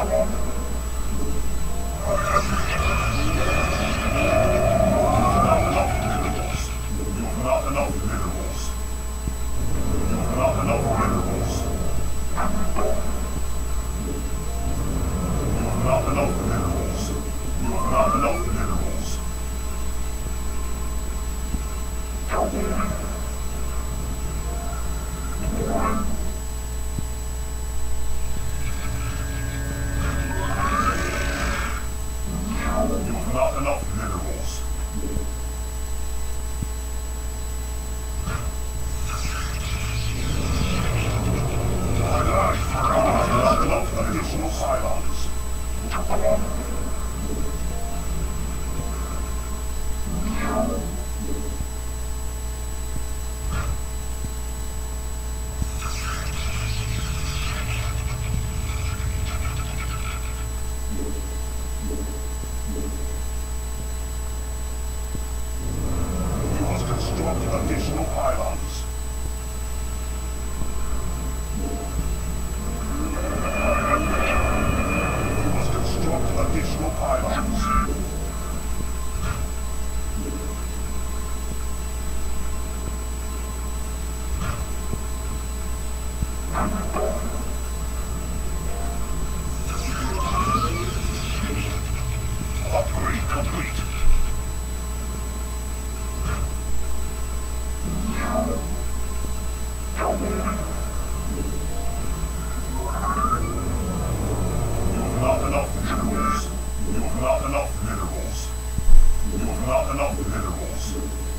Amen. enough minerals. You have not enough minerals.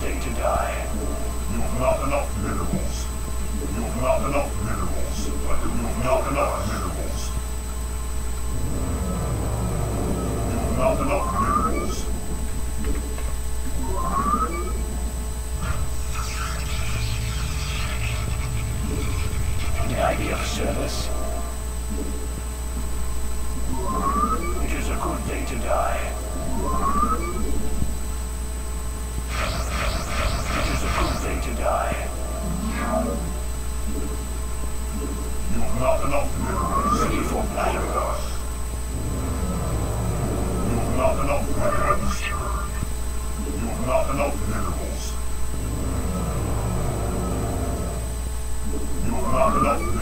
day to die. You've not enough minerals. You've not enough minerals. You've not enough minerals. You've not enough minerals. Can I be of service? It is a good day to die. die. You've not enough minerals ready for Pyros. You've not enough weapons. You've not enough minerals. You've not enough minerals.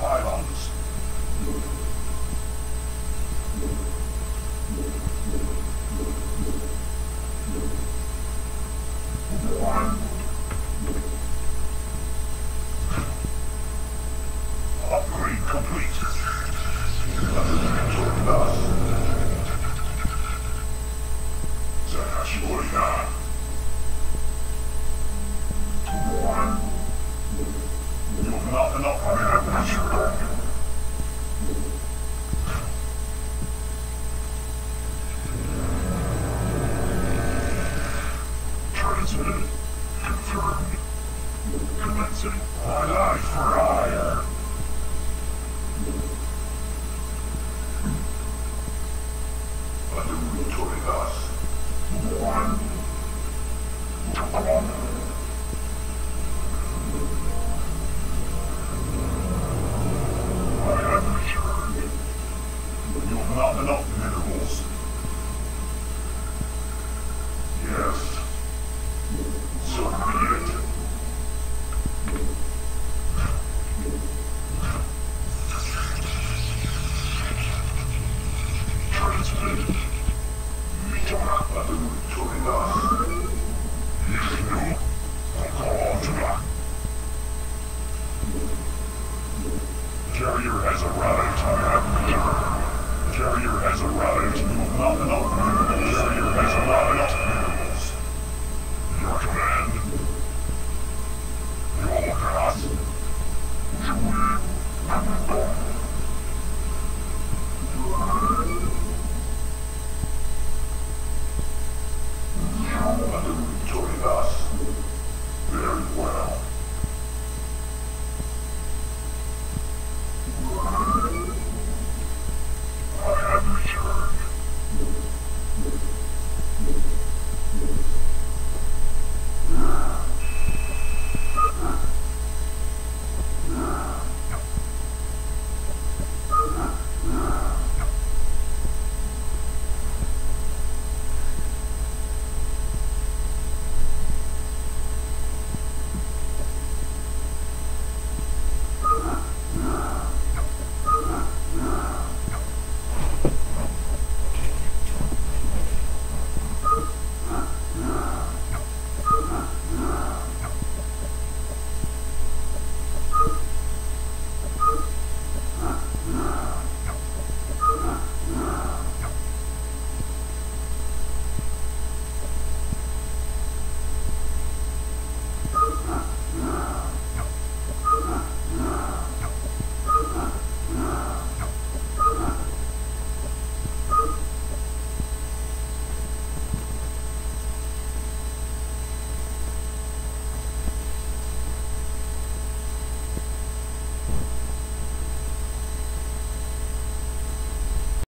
pylons. Upgrade complete. Zahashimorina. You've not enough inventory loss.